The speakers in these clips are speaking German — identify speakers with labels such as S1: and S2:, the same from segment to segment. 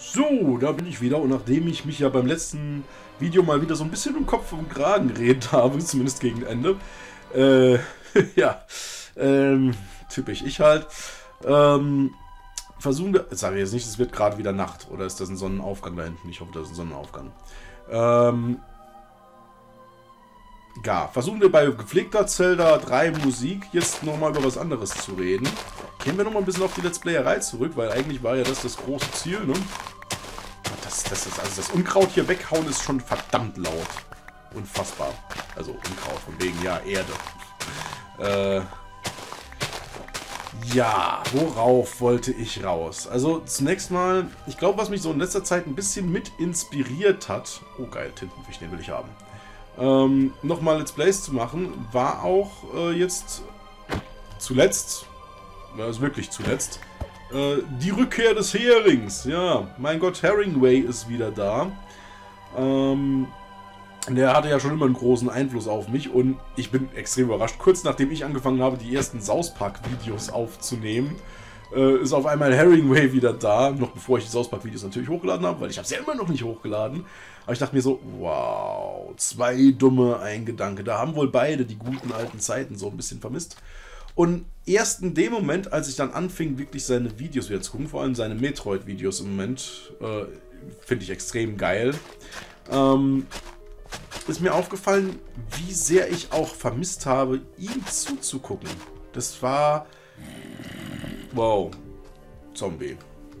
S1: So, da bin ich wieder und nachdem ich mich ja beim letzten Video mal wieder so ein bisschen im Kopf und Kragen geredet habe, zumindest gegen Ende, äh, ja, ähm, typisch ich halt, ähm, versuchen wir, sage ich jetzt nicht, es wird gerade wieder Nacht, oder ist das ein Sonnenaufgang da hinten? Ich hoffe, das ist ein Sonnenaufgang. Ähm, ja, versuchen wir bei gepflegter Zelda 3 Musik jetzt nochmal über was anderes zu reden. Gehen wir nochmal ein bisschen auf die Let's Playerei zurück, weil eigentlich war ja das das große Ziel, ne? Das, das, ist, also das Unkraut hier weghauen ist schon verdammt laut. Unfassbar. Also Unkraut, von wegen, ja, Erde. Äh, ja, worauf wollte ich raus? Also zunächst mal, ich glaube, was mich so in letzter Zeit ein bisschen mit inspiriert hat, oh geil, Tintenfisch, den will ich haben, ähm, nochmal Let's Plays zu machen, war auch äh, jetzt zuletzt, also wirklich zuletzt, äh, die Rückkehr des Herings. Ja, mein Gott, Herringway ist wieder da. Ähm, der hatte ja schon immer einen großen Einfluss auf mich und ich bin extrem überrascht. Kurz nachdem ich angefangen habe, die ersten South Park-Videos aufzunehmen, äh, ist auf einmal Herringway wieder da. Noch bevor ich die South Park-Videos natürlich hochgeladen habe, weil ich habe sie ja immer noch nicht hochgeladen. Aber ich dachte mir so, wow, zwei dumme, ein Gedanke. Da haben wohl beide die guten alten Zeiten so ein bisschen vermisst. Und erst in dem Moment, als ich dann anfing, wirklich seine Videos wieder zu gucken, vor allem seine Metroid-Videos im Moment, äh, finde ich extrem geil, ähm, ist mir aufgefallen, wie sehr ich auch vermisst habe, ihm zuzugucken. Das war... Wow. Zombie.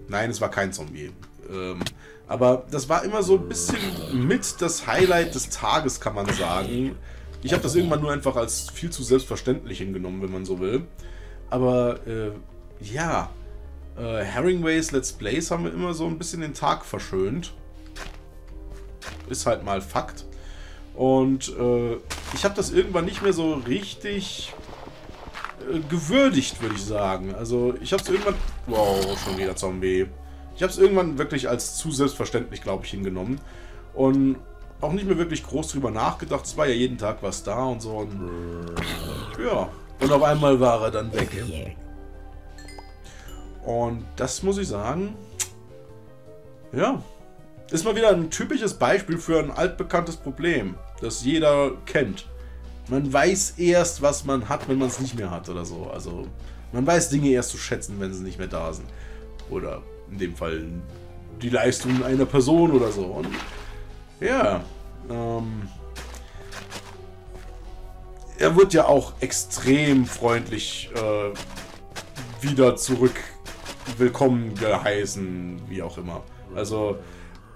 S1: Nein, es war kein Zombie. Ähm, aber das war immer so ein bisschen mit das Highlight des Tages, kann man sagen. Ich habe das irgendwann nur einfach als viel zu selbstverständlich hingenommen, wenn man so will. Aber äh, ja, äh, Herringways Let's Plays haben wir immer so ein bisschen den Tag verschönt. Ist halt mal Fakt. Und äh, ich habe das irgendwann nicht mehr so richtig gewürdigt, würde ich sagen. Also ich habe es irgendwann... Wow, schon wieder Zombie. Ich habe es irgendwann wirklich als zu selbstverständlich, glaube ich, hingenommen. Und auch nicht mehr wirklich groß drüber nachgedacht. Es war ja jeden Tag was da und so. Und, ja. Und auf einmal war er dann weg. Und das muss ich sagen, ja, ist mal wieder ein typisches Beispiel für ein altbekanntes Problem, das jeder kennt. Man weiß erst, was man hat, wenn man es nicht mehr hat oder so. Also man weiß Dinge erst zu schätzen, wenn sie nicht mehr da sind. Oder in dem Fall die Leistung einer Person oder so. Und ja, ähm, er wird ja auch extrem freundlich äh, wieder zurück willkommen geheißen, wie auch immer. Also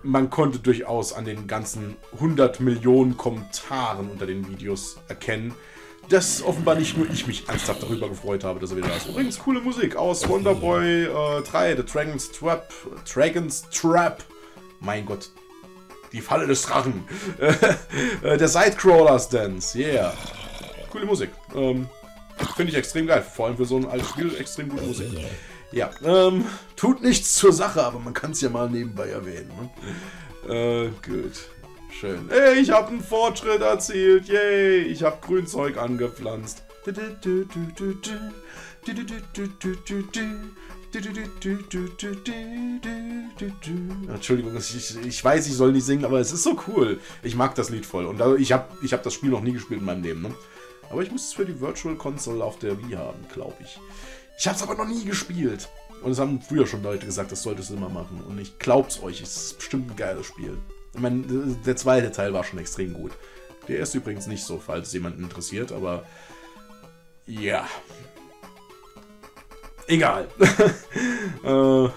S1: man konnte durchaus an den ganzen 100 Millionen Kommentaren unter den Videos erkennen, dass offenbar nicht nur ich mich ernsthaft darüber gefreut habe, dass er wieder da ist. Übrigens, coole Musik aus Wonderboy äh, 3, The Dragon's Trap. Dragon's Trap. Mein Gott. Die Falle des Drachen. Äh, der Sidecrawlers Dance. Yeah. Coole Musik. Ähm, Finde ich extrem geil. Vor allem für so ein altes Spiel extrem gute Musik. Ja, ähm, tut nichts zur Sache, aber man kann es ja mal nebenbei erwähnen. Ne? Äh, gut. Schön. Ey, ich habe einen Fortschritt erzielt. Yay, ich habe Grünzeug angepflanzt. Entschuldigung, ich, ich weiß, ich soll nicht singen, aber es ist so cool. Ich mag das Lied voll. Und ich habe ich hab das Spiel noch nie gespielt in meinem Leben. Ne? Aber ich muss es für die Virtual Console auf der Wii haben, glaube ich. Ich habe es aber noch nie gespielt. Und es haben früher schon Leute gesagt, das solltest du immer machen. Und ich glaub's euch, es ist bestimmt ein geiles Spiel. Ich meine, der zweite Teil war schon extrem gut. Der erste übrigens nicht so, falls jemanden interessiert, aber ja. Egal. äh,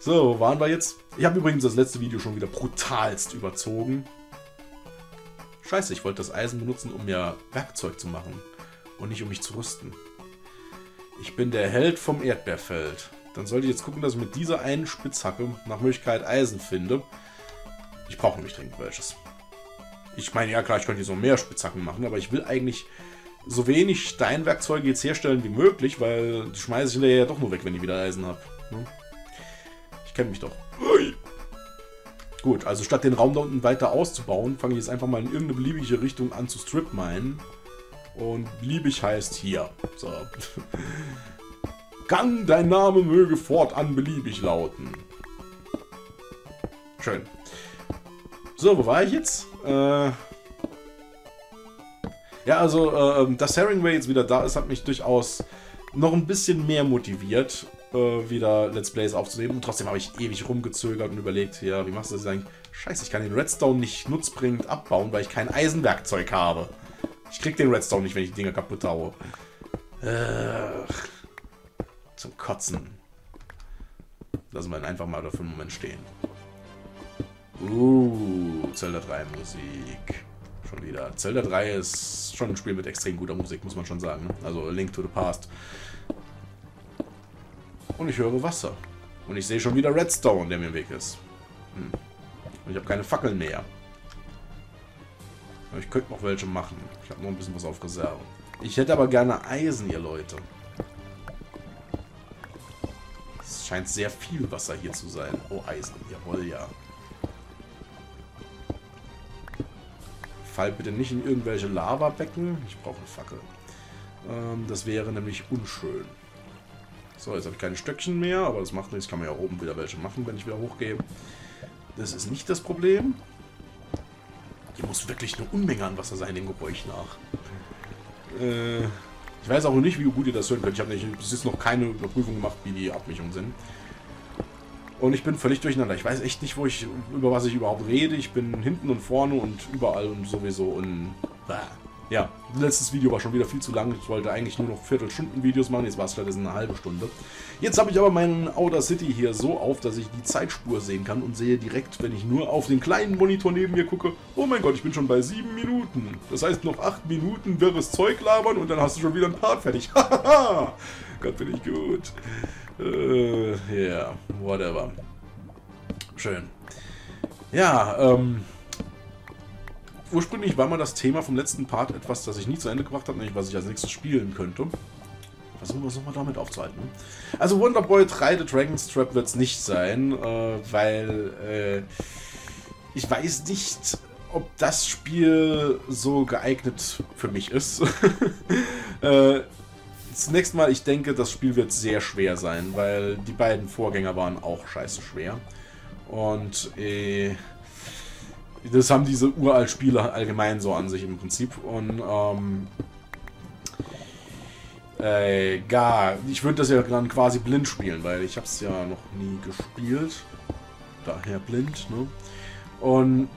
S1: so, waren wir jetzt. Ich habe übrigens das letzte Video schon wieder brutalst überzogen. Scheiße, ich wollte das Eisen benutzen, um mir Werkzeug zu machen. Und nicht um mich zu rüsten. Ich bin der Held vom Erdbeerfeld. Dann sollte ich jetzt gucken, dass ich mit dieser einen Spitzhacke nach Möglichkeit Eisen finde. Ich brauche nämlich dringend welches. Ich meine, ja klar, ich könnte hier so mehr Spitzhacken machen, aber ich will eigentlich so wenig Steinwerkzeuge jetzt herstellen wie möglich, weil die schmeiße ich hinterher ja doch nur weg, wenn ich wieder Eisen habe. Ne? Ich kenne mich doch. Gut, also statt den Raum da unten weiter auszubauen, fange ich jetzt einfach mal in irgendeine beliebige Richtung an zu strip minen. Und beliebig heißt hier. So. Gang, dein Name möge fortan beliebig lauten. Schön. So, wo war ich jetzt? Äh... Ja, also, äh, dass Herringway jetzt wieder da ist, hat mich durchaus noch ein bisschen mehr motiviert, äh, wieder Let's Plays aufzunehmen. Und trotzdem habe ich ewig rumgezögert und überlegt, ja, wie machst du das eigentlich? Scheiße, ich kann den Redstone nicht nutzbringend abbauen, weil ich kein Eisenwerkzeug habe. Ich krieg den Redstone nicht, wenn ich die Dinger kaputt haue. Äh, zum Kotzen. Lassen wir ihn einfach mal für einen Moment stehen. Uh, Zelda 3 Musik. Schon wieder. Zelda 3 ist schon ein Spiel mit extrem guter Musik, muss man schon sagen. Ne? Also Link to the Past. Und ich höre Wasser. Und ich sehe schon wieder Redstone, der mir im Weg ist. Hm. Und ich habe keine Fackeln mehr. Ich könnte noch welche machen. Ich habe noch ein bisschen was auf Reserve. Ich hätte aber gerne Eisen, ihr Leute. Es scheint sehr viel Wasser hier zu sein. Oh, Eisen. Jawohl, ja. Fall bitte nicht in irgendwelche Lavabecken. Ich brauche eine Fackel. Ähm, das wäre nämlich unschön. So, jetzt habe ich keine Stöckchen mehr, aber das macht nichts. Ich kann mir ja oben wieder welche machen, wenn ich wieder hochgehe. Das ist nicht das Problem. Muss wirklich eine Unmenge an Wasser sein, dem Geräusch nach. Äh, ich weiß auch noch nicht, wie gut ihr das hören könnt. Ich habe bis jetzt noch keine Überprüfung gemacht, wie die Abmischungen sind. Und ich bin völlig durcheinander. Ich weiß echt nicht, wo ich, über was ich überhaupt rede. Ich bin hinten und vorne und überall und sowieso und... Bah. Ja, letztes Video war schon wieder viel zu lang. Ich wollte eigentlich nur noch Viertelstunden-Videos machen. Jetzt war es stattdessen eine halbe Stunde. Jetzt habe ich aber meinen Outer City hier so auf, dass ich die Zeitspur sehen kann und sehe direkt, wenn ich nur auf den kleinen Monitor neben mir gucke, oh mein Gott, ich bin schon bei sieben Minuten. Das heißt, noch acht Minuten wirres Zeug labern und dann hast du schon wieder ein Part fertig. Hahaha! Gott, bin ich gut. Äh, ja, yeah, whatever. Schön. Ja, ähm ursprünglich war mal das Thema vom letzten Part etwas, das ich nie zu Ende gebracht habe, nämlich was ich als nächstes spielen könnte. Versuchen wir es nochmal damit aufzuhalten. Also Wonderboy 3 The Dragon's Trap wird es nicht sein, äh, weil äh, ich weiß nicht, ob das Spiel so geeignet für mich ist. äh, zunächst mal, ich denke, das Spiel wird sehr schwer sein, weil die beiden Vorgänger waren auch scheiße schwer. Und äh, das haben diese uralt Spiele allgemein so an sich im Prinzip. Und ähm, äh, gar, ich würde das ja dann quasi blind spielen, weil ich habe es ja noch nie gespielt. Daher blind, ne? Und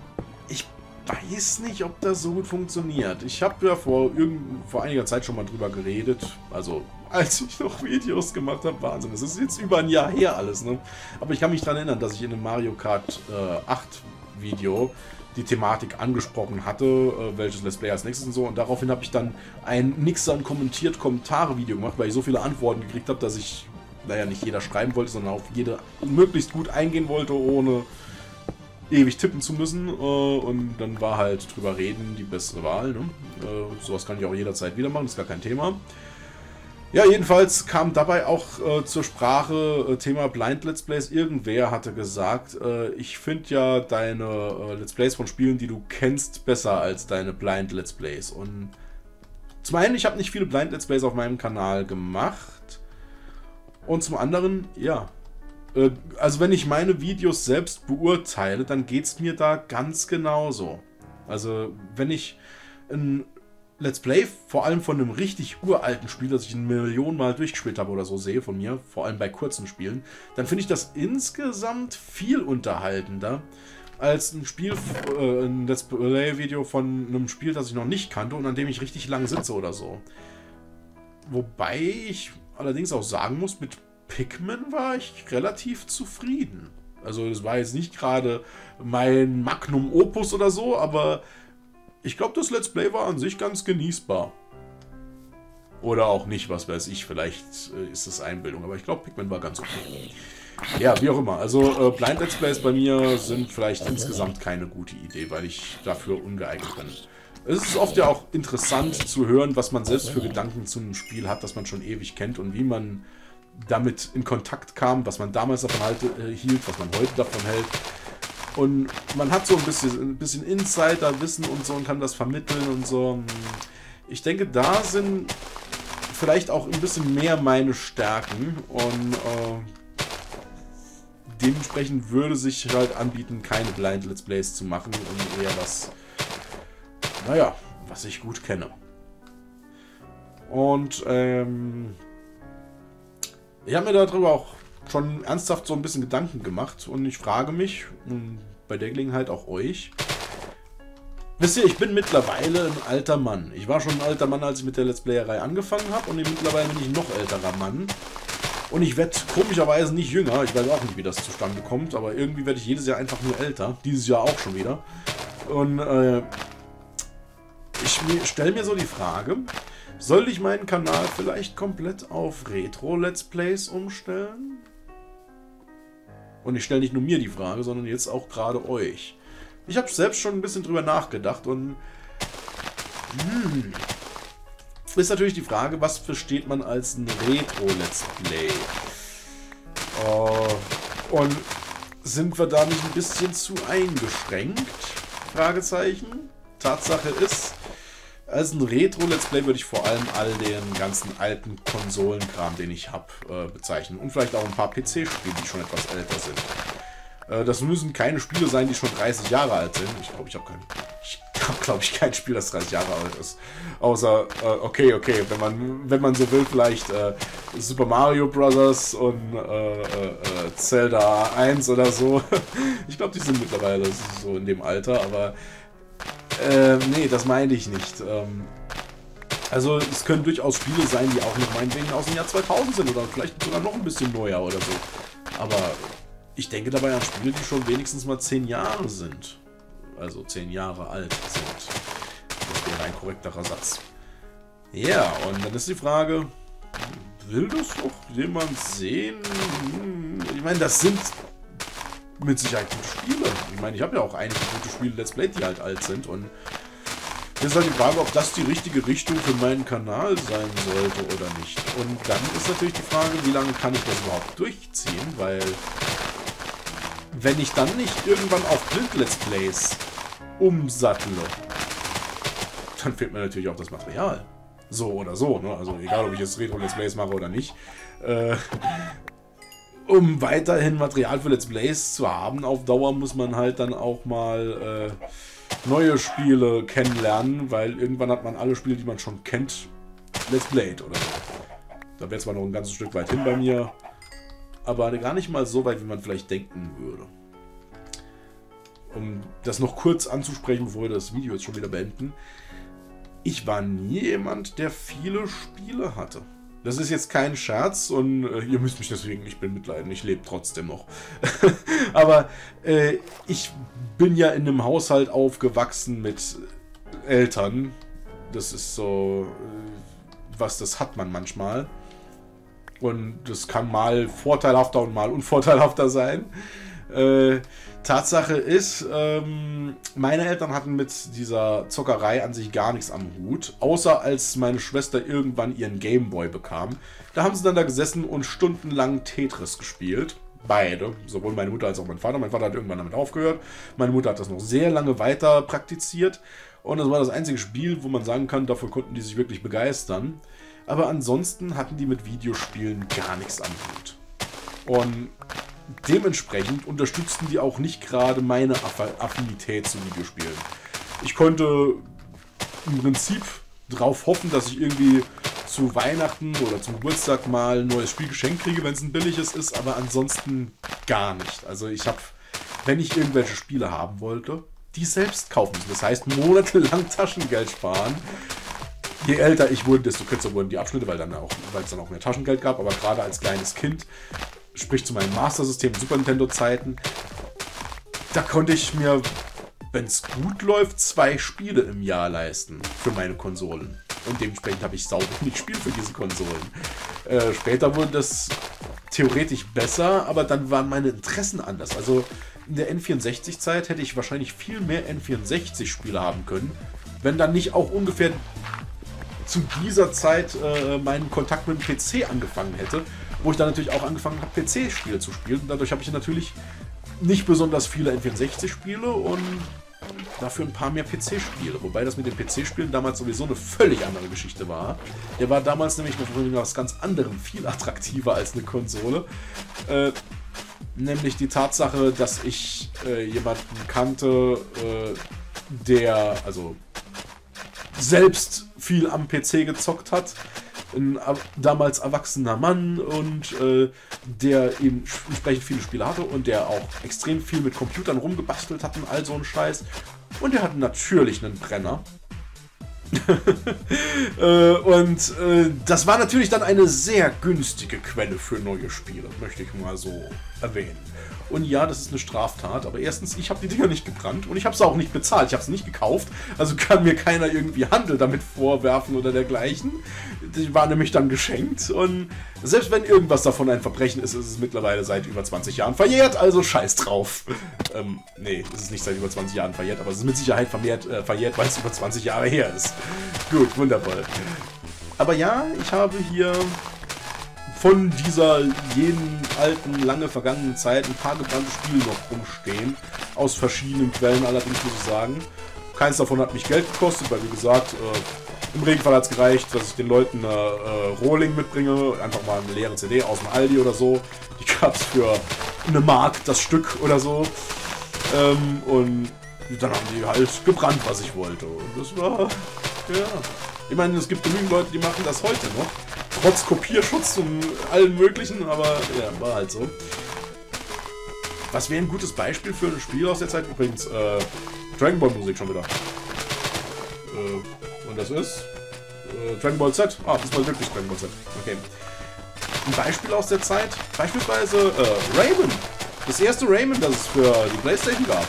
S1: ich weiß nicht, ob das so gut funktioniert. Ich habe ja vor, irgend, vor einiger Zeit schon mal drüber geredet. Also, als ich noch Videos gemacht habe. Wahnsinn, das ist jetzt über ein Jahr her alles, ne? Aber ich kann mich daran erinnern, dass ich in einem Mario Kart äh, 8 Video die Thematik angesprochen hatte, äh, welches Let's Play als nächstes und so. Und daraufhin habe ich dann ein Nix an kommentiert Kommentare-Video gemacht, weil ich so viele Antworten gekriegt habe, dass ich, naja, nicht jeder schreiben wollte, sondern auf jede möglichst gut eingehen wollte, ohne ewig tippen zu müssen. Äh, und dann war halt drüber reden die bessere Wahl. Ne? Äh, sowas kann ich auch jederzeit wieder machen, ist gar kein Thema. Ja, jedenfalls kam dabei auch äh, zur Sprache äh, Thema Blind Let's Plays. Irgendwer hatte gesagt, äh, ich finde ja deine äh, Let's Plays von Spielen, die du kennst, besser als deine Blind Let's Plays. Und zum einen, ich habe nicht viele Blind Let's Plays auf meinem Kanal gemacht. Und zum anderen, ja. Äh, also wenn ich meine Videos selbst beurteile, dann geht es mir da ganz genauso. Also wenn ich ein Let's Play, vor allem von einem richtig uralten Spiel, das ich eine Million Mal durchgespielt habe oder so sehe von mir, vor allem bei kurzen Spielen, dann finde ich das insgesamt viel unterhaltender als ein Spiel, äh, ein Let's Play-Video von einem Spiel, das ich noch nicht kannte und an dem ich richtig lang sitze oder so. Wobei ich allerdings auch sagen muss, mit Pikmin war ich relativ zufrieden. Also das war jetzt nicht gerade mein Magnum Opus oder so, aber ich glaube, das Let's Play war an sich ganz genießbar. Oder auch nicht, was weiß ich. Vielleicht äh, ist es Einbildung. Aber ich glaube, Pikmin war ganz okay. Ja, wie auch immer. Also äh, Blind Let's Plays bei mir sind vielleicht insgesamt keine gute Idee, weil ich dafür ungeeignet bin. Es ist oft ja auch interessant zu hören, was man selbst für Gedanken zu einem Spiel hat, das man schon ewig kennt und wie man damit in Kontakt kam, was man damals davon halt, äh, hielt, was man heute davon hält. Und man hat so ein bisschen, ein bisschen Insider-Wissen und so und kann das vermitteln und so. Ich denke, da sind vielleicht auch ein bisschen mehr meine Stärken und äh, dementsprechend würde sich halt anbieten, keine Blind Let's Plays zu machen und eher was, naja, was ich gut kenne. Und ähm, ich habe mir darüber auch schon ernsthaft so ein bisschen Gedanken gemacht und ich frage mich, bei der Gelegenheit auch euch, Wisst ihr, ich bin mittlerweile ein alter Mann. Ich war schon ein alter Mann, als ich mit der Let's Playerei angefangen habe und mittlerweile bin ich ein noch älterer Mann. Und ich werde komischerweise nicht jünger. Ich weiß auch nicht, wie das zustande kommt, aber irgendwie werde ich jedes Jahr einfach nur älter. Dieses Jahr auch schon wieder. Und äh, ich stelle mir so die Frage, soll ich meinen Kanal vielleicht komplett auf Retro-Let's Plays umstellen? Und ich stelle nicht nur mir die Frage, sondern jetzt auch gerade euch. Ich habe selbst schon ein bisschen drüber nachgedacht und hm, ist natürlich die Frage, was versteht man als ein Retro-Let's Play? Uh, und sind wir da nicht ein bisschen zu eingeschränkt? Fragezeichen. Tatsache ist, als ein Retro-Let's Play würde ich vor allem all den ganzen alten Konsolenkram, den ich habe, äh, bezeichnen. Und vielleicht auch ein paar PC-Spiele, die schon etwas älter sind. Äh, das müssen keine Spiele sein, die schon 30 Jahre alt sind. Ich glaube, ich habe kein, ich habe glaube ich kein Spiel, das 30 Jahre alt ist. Außer, äh, okay, okay, wenn man, wenn man so will, vielleicht äh, Super Mario Bros. und äh, äh, Zelda 1 oder so. ich glaube, die sind mittlerweile so in dem Alter, aber äh, nee, das meine ich nicht. Ähm, also es können durchaus Spiele sein, die auch noch meinetwegen aus dem Jahr 2000 sind oder vielleicht sogar noch ein bisschen neuer oder so. Aber ich denke dabei an Spiele, die schon wenigstens mal zehn Jahre sind. Also zehn Jahre alt sind. Das wäre ein korrekterer Satz. Ja, und dann ist die Frage, will das doch jemand sehen? Hm, ich meine, das sind mit Sicherheit gute Spiele. Ich meine, ich habe ja auch einige gute Spiele Let's Play, die halt alt sind und Jetzt ist halt die Frage, ob das die richtige Richtung für meinen Kanal sein sollte oder nicht. Und dann ist natürlich die Frage, wie lange kann ich das überhaupt durchziehen, weil wenn ich dann nicht irgendwann auf Blind-Let's Plays umsattle, dann fehlt mir natürlich auch das Material. So oder so, ne? Also egal, ob ich jetzt Retro-Let's Plays mache oder nicht. Äh, um weiterhin Material für Let's Plays zu haben, auf Dauer muss man halt dann auch mal äh, neue Spiele kennenlernen, weil irgendwann hat man alle Spiele, die man schon kennt, Let's Played oder so. Da wäre zwar noch ein ganzes Stück weit hin bei mir, aber gar nicht mal so weit, wie man vielleicht denken würde. Um das noch kurz anzusprechen, bevor wir das Video jetzt schon wieder beenden. Ich war nie jemand, der viele Spiele hatte. Das ist jetzt kein Scherz und äh, ihr müsst mich deswegen nicht bemitleiden, ich lebe trotzdem noch. Aber äh, ich bin ja in einem Haushalt aufgewachsen mit Eltern. Das ist so, äh, was das hat man manchmal. Und das kann mal vorteilhafter und mal unvorteilhafter sein. Äh, Tatsache ist, ähm, meine Eltern hatten mit dieser Zockerei an sich gar nichts am Hut, außer als meine Schwester irgendwann ihren Gameboy bekam. Da haben sie dann da gesessen und stundenlang Tetris gespielt. Beide, sowohl meine Mutter als auch mein Vater. Mein Vater hat irgendwann damit aufgehört. Meine Mutter hat das noch sehr lange weiter praktiziert. Und das war das einzige Spiel, wo man sagen kann, dafür konnten die sich wirklich begeistern. Aber ansonsten hatten die mit Videospielen gar nichts am Hut. Und dementsprechend unterstützten die auch nicht gerade meine Affinität zu Videospielen. Ich konnte im Prinzip darauf hoffen, dass ich irgendwie zu Weihnachten oder zum Geburtstag mal ein neues Spiel geschenkt kriege, wenn es ein billiges ist, aber ansonsten gar nicht. Also ich habe, wenn ich irgendwelche Spiele haben wollte, die selbst kaufen müssen. Das heißt, monatelang Taschengeld sparen, je älter ich wurde, desto kürzer wurden die Abschnitte, weil, dann auch, weil es dann auch mehr Taschengeld gab. Aber gerade als kleines Kind, sprich zu meinem Master-System, Super Nintendo-Zeiten, da konnte ich mir, wenn es gut läuft, zwei Spiele im Jahr leisten für meine Konsolen. Und dementsprechend habe ich sauber wenig Spiel für diese Konsolen. Äh, später wurde das theoretisch besser, aber dann waren meine Interessen anders. Also in der N64-Zeit hätte ich wahrscheinlich viel mehr N64-Spiele haben können, wenn dann nicht auch ungefähr zu dieser Zeit äh, meinen Kontakt mit dem PC angefangen hätte, wo ich dann natürlich auch angefangen habe, PC-Spiele zu spielen. Dadurch habe ich natürlich nicht besonders viele N64-Spiele und dafür ein paar mehr PC-Spiele. Wobei das mit den PC-Spielen damals sowieso eine völlig andere Geschichte war. Der war damals nämlich noch was ganz anderem, viel attraktiver als eine Konsole. Äh, Nämlich die Tatsache, dass ich äh, jemanden kannte, äh, der also selbst viel am PC gezockt hat. Ein damals erwachsener Mann und äh, der eben entsprechend viele Spiele hatte und der auch extrem viel mit Computern rumgebastelt hat und all so ein Scheiß. Und der hat natürlich einen Brenner. äh, und äh, das war natürlich dann eine sehr günstige Quelle für neue Spiele, möchte ich mal so erwähnen. Und ja, das ist eine Straftat, aber erstens, ich habe die Dinger nicht gebrannt und ich habe sie auch nicht bezahlt. Ich habe sie nicht gekauft, also kann mir keiner irgendwie Handel damit vorwerfen oder dergleichen. Die war nämlich dann geschenkt und selbst wenn irgendwas davon ein Verbrechen ist, ist es mittlerweile seit über 20 Jahren verjährt, also scheiß drauf. Ähm, nee, es ist nicht seit über 20 Jahren verjährt, aber es ist mit Sicherheit vermehrt, äh, verjährt, weil es über 20 Jahre her ist. Gut, wundervoll. Aber ja, ich habe hier von dieser jenen alten, lange vergangenen Zeit ein paar gebrannte Spiele noch rumstehen. Aus verschiedenen Quellen allerdings, muss ich sagen. Keins davon hat mich Geld gekostet, weil wie gesagt, äh, im Regenfall hat es gereicht, dass ich den Leuten eine äh, Rohling mitbringe. Einfach mal eine leere CD aus dem Aldi oder so. Die gab es für eine Mark das Stück oder so. Ähm, und dann haben die halt gebrannt, was ich wollte. Und das war, ja. Ich meine, es gibt genügend Leute, die machen das heute noch trotz Kopierschutz und allen möglichen, aber ja, war halt so. Was wäre ein gutes Beispiel für ein Spiel aus der Zeit? Übrigens, äh, Dragon Ball Musik schon wieder. Äh, und das ist äh, Dragon Ball Z. Ah, das war wirklich Dragon Ball Z. Okay. Ein Beispiel aus der Zeit, beispielsweise äh, Rayman. Das erste Rayman, das es für die Playstation gab.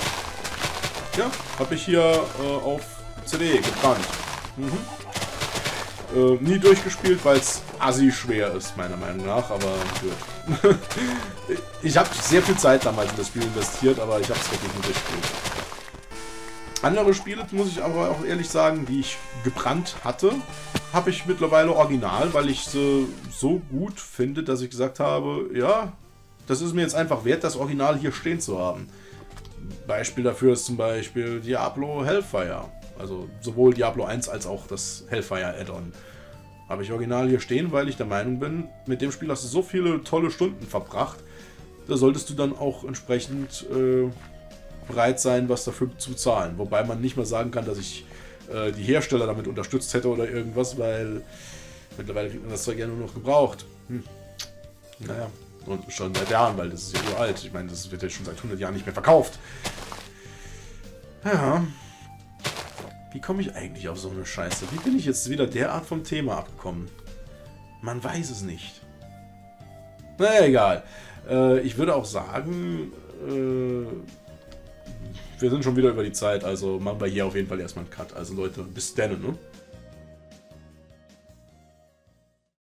S1: Ja, habe ich hier äh, auf CD gebrannt. Mhm. Äh, nie durchgespielt, weil es assi schwer ist, meiner Meinung nach, aber gut. ich habe sehr viel Zeit damals in das Spiel investiert, aber ich habe es wirklich nicht durchgespielt. Andere Spiele, muss ich aber auch ehrlich sagen, die ich gebrannt hatte, habe ich mittlerweile original, weil ich sie so gut finde, dass ich gesagt habe, ja, das ist mir jetzt einfach wert, das Original hier stehen zu haben. Beispiel dafür ist zum Beispiel Diablo Hellfire. Also sowohl Diablo 1 als auch das Hellfire Add-on. Habe ich original hier stehen, weil ich der Meinung bin, mit dem Spiel hast du so viele tolle Stunden verbracht, da solltest du dann auch entsprechend äh, bereit sein, was dafür zu zahlen. Wobei man nicht mal sagen kann, dass ich äh, die Hersteller damit unterstützt hätte oder irgendwas, weil mittlerweile kriegt man das Zeug ja nur noch gebraucht. Hm. Naja, und schon seit Jahren, weil das ist ja uralt. Ich meine, das wird ja schon seit 100 Jahren nicht mehr verkauft. Ja, wie komme ich eigentlich auf so eine Scheiße? Wie bin ich jetzt wieder derart vom Thema abgekommen? Man weiß es nicht. Naja, egal. Äh, ich würde auch sagen, äh, wir sind schon wieder über die Zeit, also machen wir hier auf jeden Fall erstmal einen Cut. Also Leute, bis dann, ne?